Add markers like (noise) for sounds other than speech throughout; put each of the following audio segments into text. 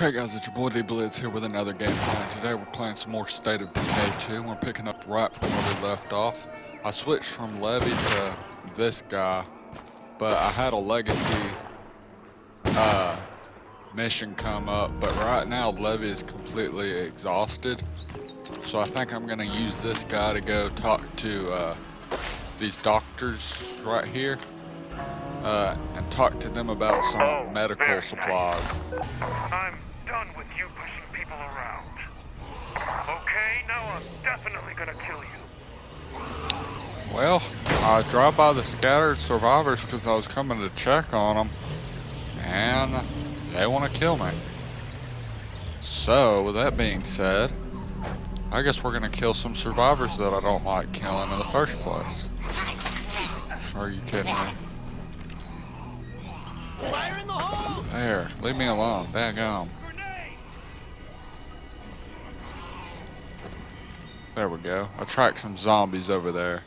Hey guys, it's your boy D Blitz here with another game plan. Today we're playing some more State of Decay 2. We're picking up right from where we left off. I switched from Levy to this guy, but I had a legacy uh, mission come up, but right now Levy is completely exhausted. So I think I'm gonna use this guy to go talk to uh, these doctors right here. Uh, and talk to them about some Oh, medical supplies. I'm done with you pushing people around. Okay, now I'm definitely gonna kill you. Well, I dropped by the scattered survivors because I was coming to check on them, and they want to kill me. So, with that being said, I guess we're going to kill some survivors that I don't like killing in the first place. Are you kidding me? Fire in the hole! There, leave me alone. Back Grenade! There we go. Tracked some zombies over there.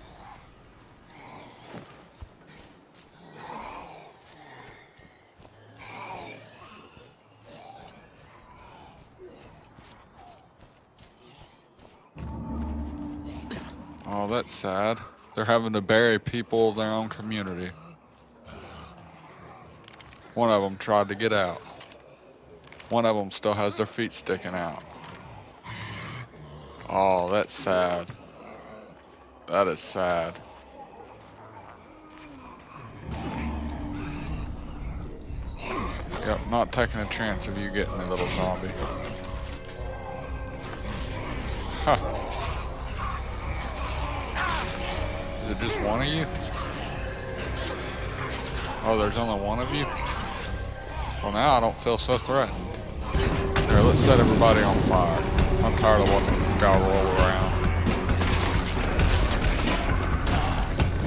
Oh, that's sad. They're having to bury people of their own community. One of them tried to get out. One of them still has their feet sticking out. Oh, that's sad. That is sad. Yep, not taking a chance of you getting a little zombie. Huh. Is it just one of you? Oh, there's only one of you? Well, now I don't feel so threatened. Here, let's set everybody on fire. I'm tired of watching this guy roll around.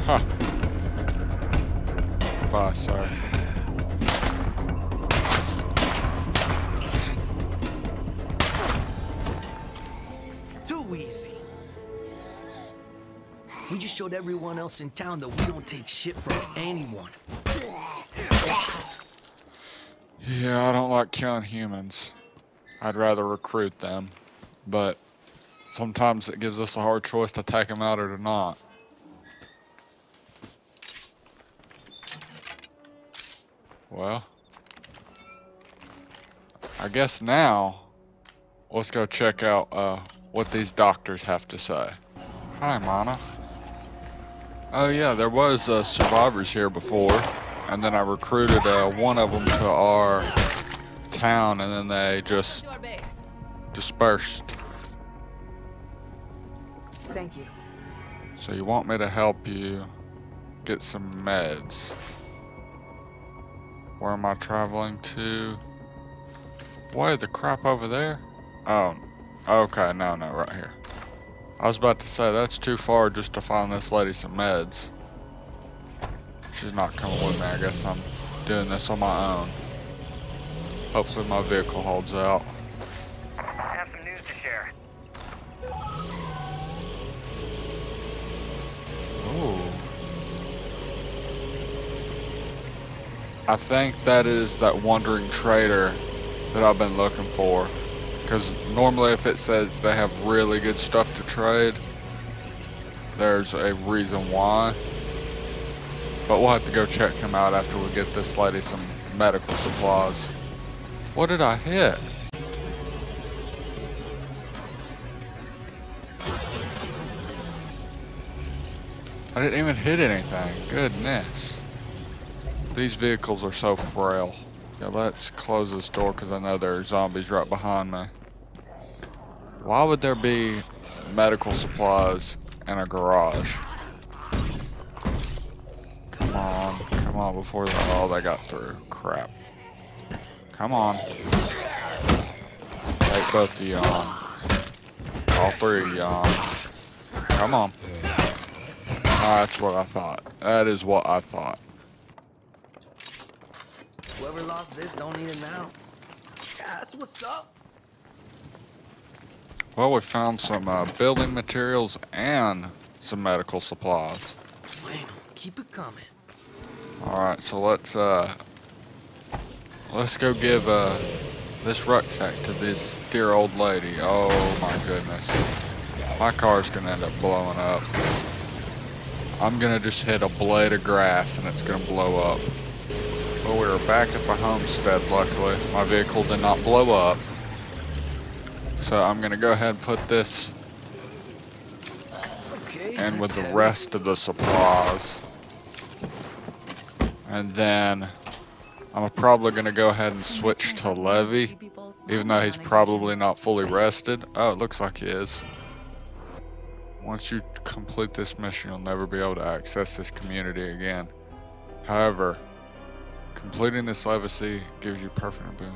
Huh. Goodbye, sir. Too easy. We just showed everyone else in town that we don't take shit from anyone. Yeah, I don't like killing humans. I'd rather recruit them. But sometimes it gives us a hard choice to take them out or to not. Well, I guess now let's go check out uh, what these doctors have to say. Hi, Mana. Oh yeah, there was uh, survivors here before, and then I recruited uh, one of them to our town, and then they just To our base. dispersed. Thank you. So you want me to help you get some meds? Where am I traveling to? Why the crap over there? Oh, okay, no, no, right here. I was about to say that's too far just to find this lady some meds. She's not coming with me. I guess I'm doing this on my own. Hopefully my vehicle holds out. I think that is that wandering trader that I've been looking for. Because normally if it says they have really good stuff to trade, there's a reason why. But we'll have to go check him out after we get this lady some medical supplies. What did I hit? I didn't even hit anything. Goodness. These vehicles are so frail. Yeah, let's close this door because I know there are zombies right behind me. Why would there be medical supplies in a garage? Come on, come on before they, oh, they got through. Crap. Come on. Take both of you on. All three of you on. Come on. That's what I thought. That is what I thought. Whoever lost this don't need it now. That's what's up. Well, we found some uh, building materials and some medical supplies. Bueno, keep it coming. All right, so let's uh, let's go give uh, this rucksack to this dear old lady. Oh my goodness. My car's gonna end up blowing up. I'm gonna just hit a blade of grass and it's gonna blow up. Well, we were back at the homestead, luckily. My vehicle did not blow up. So I'm gonna go ahead and put this Okay. in with the heavy. rest of the supplies. And then I'm probably gonna go ahead and switch to Levy, even though he's probably not fully rested. Oh, it looks like he is. Once you complete this mission, you'll never be able to access this community again. However, completing this legacy gives you perfect boon.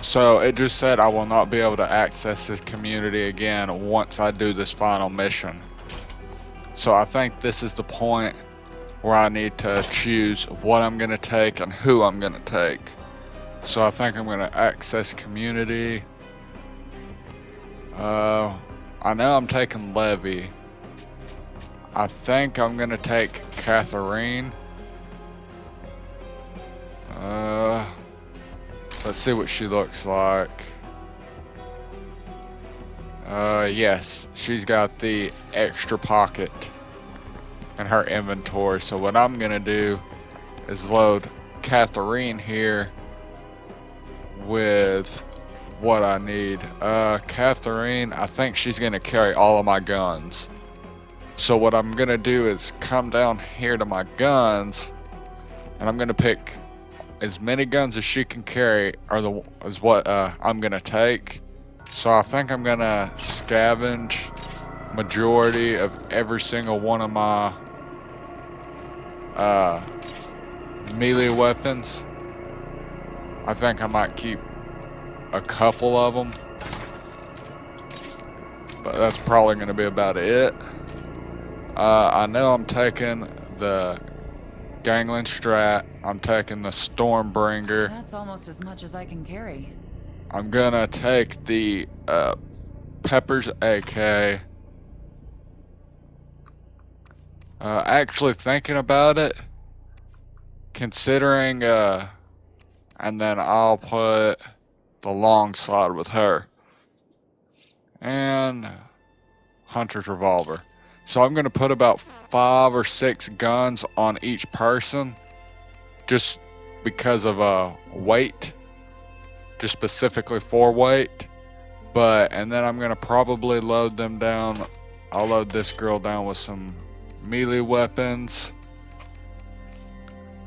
So it just said I will not be able to access this community again once I do this final mission. So I think this is the point where I need to choose what I'm going to take and who I'm going to take. So I think I'm going to access community. Uh, I know I'm taking Levy. I think I'm going to take Catherine. Let's see what she looks like. Uh, yes, she's got the extra pocket in her inventory. So what I'm gonna do is load Catherine here with what I need. Uh, Catherine, I think she's gonna carry all of my guns. So what I'm gonna do is come down here to my guns, and I'm gonna pick as many guns as she can carry are the is what uh, I'm gonna take. So I think I'm gonna scavenge majority of every single one of my uh, melee weapons. I think I might keep a couple of them, but that's probably gonna be about it. Uh, I know I'm taking the Gangland Strat. I'm taking the Stormbringer. That's almost as much as I can carry. I'm gonna take the uh, Peppers AK. Uh, actually thinking about it, considering, uh, and then I'll put the long slide with her. And Hunter's Revolver. So I'm gonna put about five or six guns on each person, just because of uh, weight just specifically for weight. But, and then I'm going to probably load them down. I'll load this girl down with some melee weapons.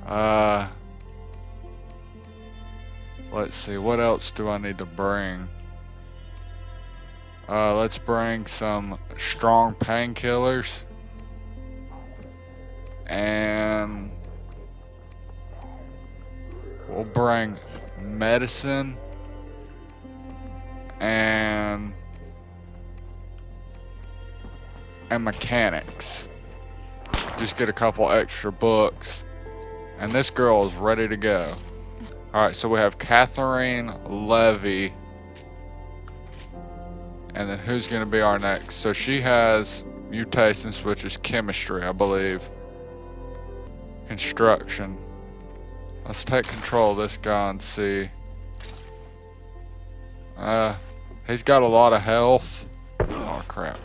Uh, let's see, what else do I need to bring? Uh, let's bring some strong painkillers. And we'll bring medicine and and mechanics. Just get a couple extra books. And this girl is ready to go. Alright, so we have Catherine Levy. And then who's going to be our next? So she has mutations, which is chemistry, I believe. Construction. Let's take control of this guy and see. Uh, he's got a lot of health. Oh crap.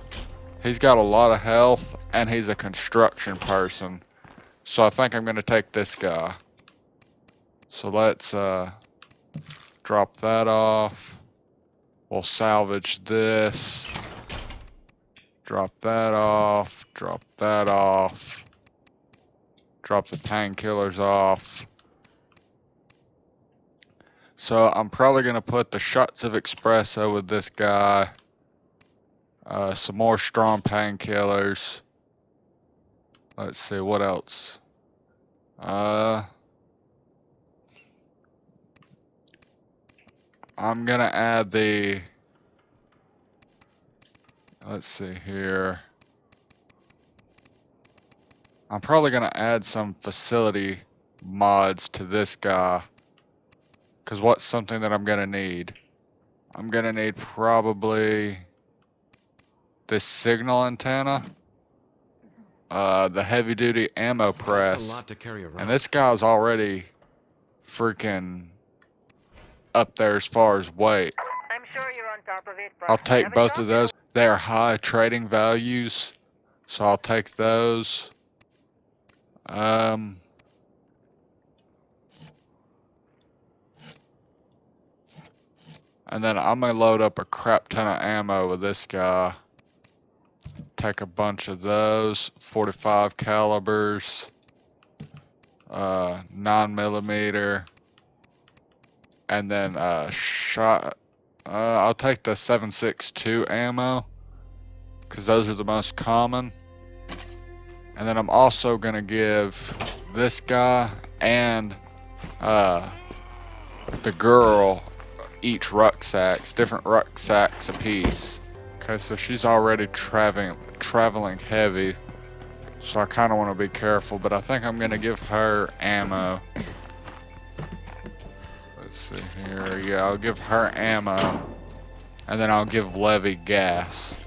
He's got a lot of health and he's a construction person. So I think I'm gonna take this guy. So let's uh drop that off. We'll salvage this. Drop that off. Drop that off. Drop the painkillers off. So I'm probably gonna put the shots of espresso with this guy. Uh, some more strong painkillers. Let's see what else. Uh, I'm gonna add the. Let's see here. I'm probably gonna add some facility mods to this guy. Cause what's something that I'm gonna need? I'm gonna need probably this signal antenna, uh, the heavy duty ammo press, lot to carry around. and this guy's already freaking up there as far as weight. I'm sure you're on top of it, I'll take both of those. They are high trading values, so I'll take those. Um, and then I'm gonna load up a crap ton of ammo with this guy. Take a bunch of those 45 calibers, uh, 9 millimeter, and then uh, shot. Uh, I'll take the 7.62 ammo, because those are the most common. And then I'm also gonna give this guy and uh, the girl each rucksacks, different rucksacks apiece. Okay, so she's already traveling traveling heavy, so I kind of want to be careful. But I think I'm gonna give her ammo. Let's see here. Yeah, I'll give her ammo, and then I'll give Levy gas.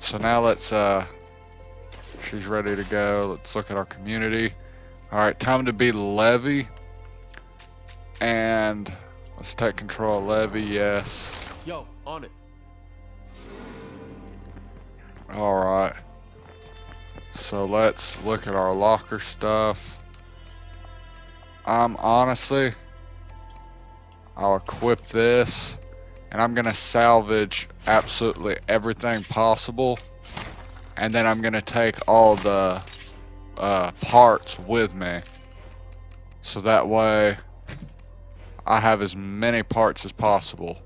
So now let's uh, she's ready to go. Let's look at our community. All right, time to be Levy, and let's take control of Levy. Yes. Yo, on it. All right. So let's look at our locker stuff. I'm honestly, I'll equip this, and I'm gonna salvage absolutely everything possible, and then I'm gonna take all the uh, parts with me, so that way I have as many parts as possible.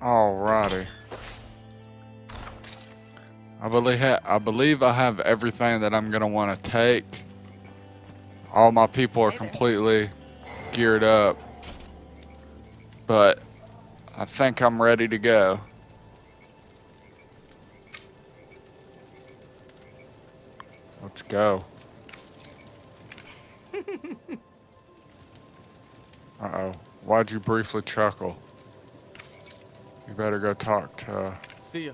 Alrighty. I believe I believe I have everything that I'm gonna want to take. All my people are completely geared up, but I think I'm ready to go. Let's go. (laughs) Uh oh. Why'd you briefly chuckle? You better go talk to. See ya.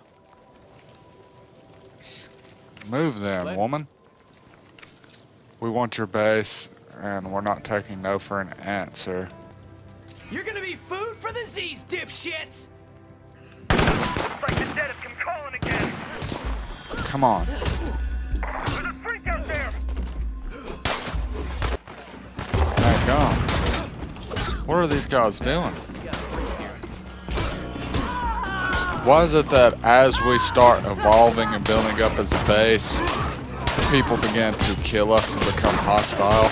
Move then, Let- woman. We want your base, and we're not taking no for an answer. You're gonna be food for the Z's, dipshits! Looks like the dead have come calling again. Come on. There's a freak out there. Hey, gone. What are these guys doing? Why is it that as we start evolving and building up as a base, people begin to kill us and become hostile?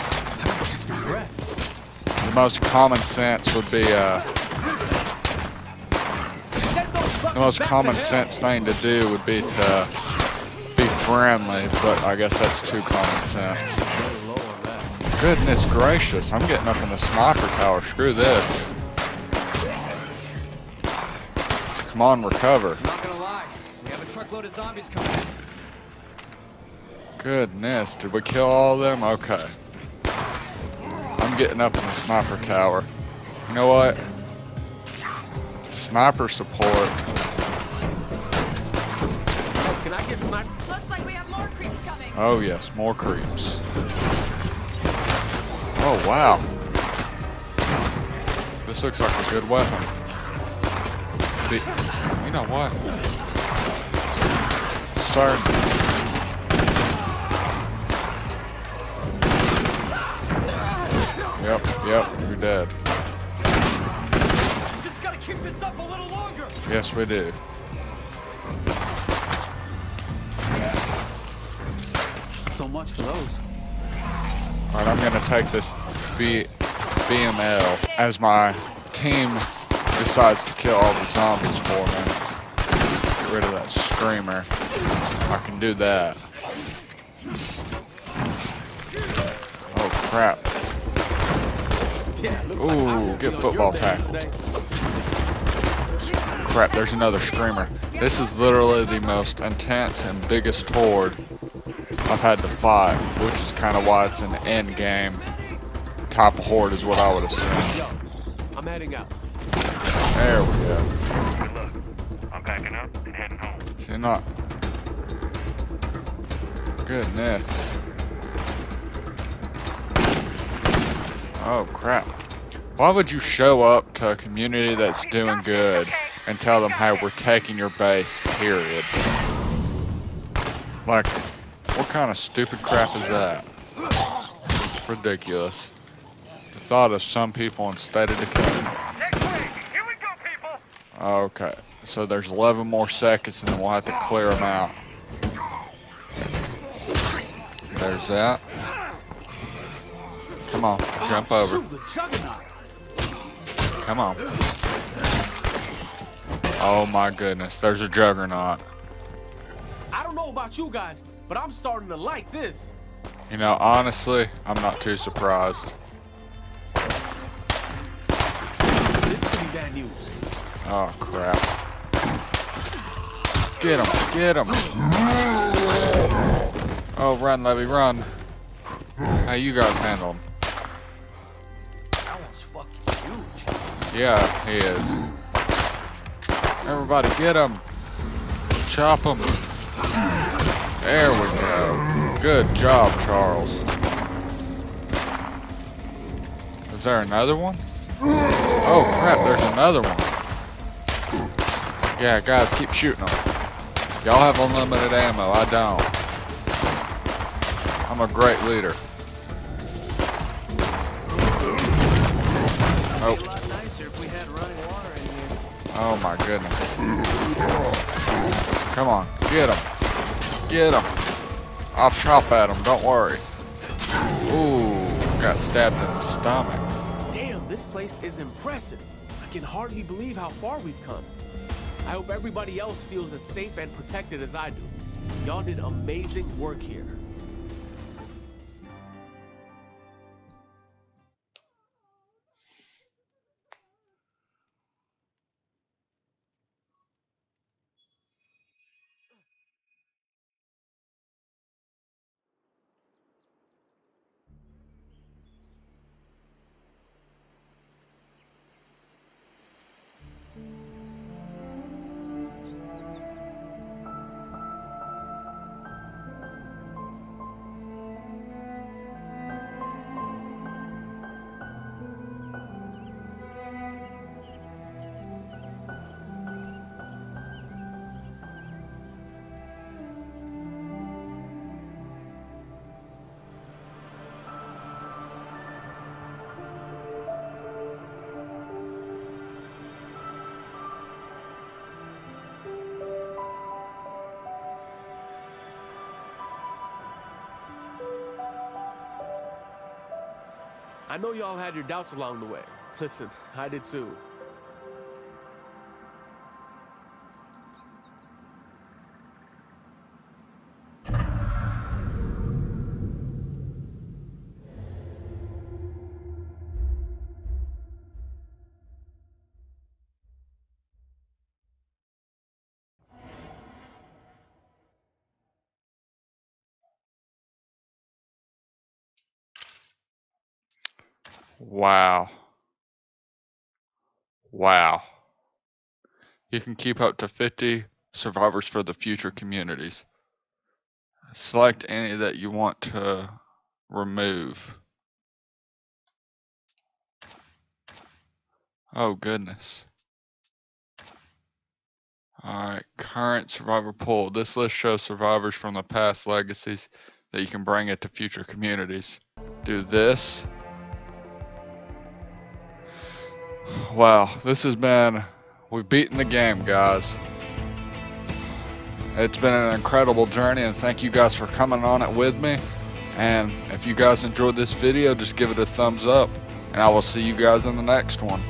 The most common sense would be uh, the most common sense thing to do would be to be friendly, but I guess that's too common sense. Very low on that. Goodness gracious, I'm getting up in the sniper tower. Screw this. Come on, recover. Not gonna we have a truckload of zombies coming. Goodness, did we kill all of them? Okay. I'm getting up in the sniper tower. You know what? Sniper support. Hey, can I get sniped? Looks like we have more creeps coming. Oh yes, more creeps. Oh wow. This looks like a good weapon. Be- you know what? Sir. Yep, yep, you're dead. Just gotta keep this up a little longer! Yes, we do. So much for those. Alright, I'm gonna take this B BML as my team decides to kill all the zombies for me. Get rid of that screamer. I can do that. Oh crap. Yeah, looks like I Ooh, get football your tackled. Crap, there's another screamer. This is literally the most intense and biggest horde I've had to fight, which is kind of why it's an end game type of horde is what I would assume. I'm heading out. There we go. Good luck. I'm packing up and heading home. See, not. Goodness. Oh crap. Why would you show up to a community that's doing good and tell them, hey, we're taking your base, period? Like, what kind of stupid crap is that? Ridiculous. The thought of some people in State of Decay. Next wave! Here we go, people! Okay, so there's 11 more seconds and then we'll have to clear them out. There's that. Come on, jump over. Shoot, the juggernaut. Come on. Oh my goodness, there's a juggernaut. I don't know about you guys, but I'm starting to like this. You know, honestly, I'm not too surprised. This could be bad news. Oh crap. Get him, get him. Oh, run, Levy, run. How you guys handle him? Yeah, he is. Everybody get him. Chop him. There we go. Good job, Charles. Is there another one? Oh crap, there's another one. Yeah, guys, keep shooting them. Y'all have unlimited ammo, I don't. I'm a great leader. Oh my goodness. Come on, get him. Get him. I'll chop at him, don't worry. Ooh, got stabbed in the stomach. Damn, this place is impressive. I can hardly believe how far we've come. I hope everybody else feels as safe and protected as I do. Y'all did amazing work here. I know y'all had your doubts along the way. Listen, I did too. Wow. Wow. You can keep up to 50 survivors for the future communities. Select any that you want to remove. Oh goodness. Alright, current survivor pool. This list shows survivors from the past legacies that you can bring it to future communities. Do this. Wow, this has been, we've beaten the game, guys. It's been an incredible journey, and thank you guys for coming on it with me. And if you guys enjoyed this video, just give it a thumbs up, and I will see you guys in the next one.